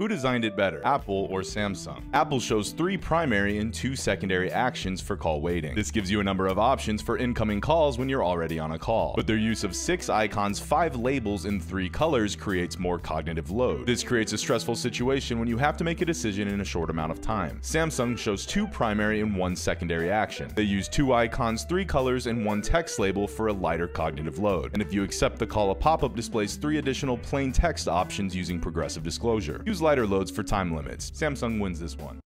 Who designed it better, Apple or Samsung? Apple shows three primary and two secondary actions for call waiting. This gives you a number of options for incoming calls when you're already on a call. But their use of six icons, five labels, and three colors creates more cognitive load. This creates a stressful situation when you have to make a decision in a short amount of time. Samsung shows two primary and one secondary action. They use two icons, three colors, and one text label for a lighter cognitive load. And if you accept the call, a pop-up displays three additional plain text options using progressive disclosure. Use lighter loads for time limits. Samsung wins this one.